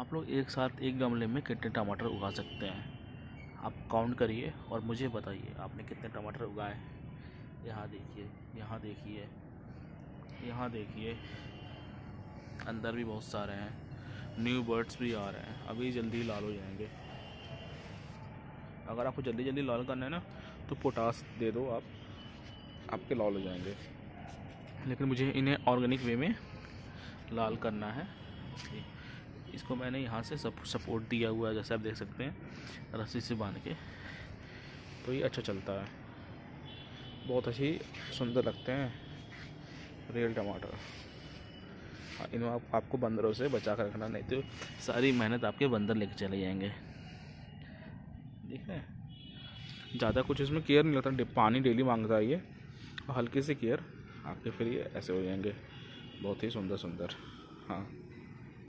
आप लोग एक साथ एक गमले में कितने टमाटर उगा सकते हैं? आप काउंट करिए और मुझे बताइए आपने कितने टमाटर उगाए यहाँ देखिए यहाँ देखिए यहाँ देखिए। अंदर भी बहुत सारे हैं। न्यू बर्ड्स भी आ रहे हैं। अभी जल्दी लाल हो जाएँगे। अगर आपको जल्दी जल्दी लाल करना है ना तो पोटास दे दो आप। आपके लाल हो जाएँगे। लेकिन मुझे इन्हें ऑर्गेनिक वे में लाल करना है। इसको मैंने यहाँ से सब सपोर्ट दिया हुआ है जैसे आप देख सकते हैं रस्सी से बाँध के। तो ये अच्छा चलता है। बहुत अच्छी सुंदर लगते हैं रियल टमाटर। हाँ, इन्हें आप, आपको बंदरों से बचा कर रखना नहीं तो सारी मेहनत आपके बंदर लेके चले जाएँगे। रहे हैं। ज़्यादा कुछ इसमें केयर नहीं लगता पानी डेली माँगता है ये। और हल्की सी केयर आपके फिर ये ऐसे हो जाएँगे। बहुत ही सुंदर सुंदर हाँ।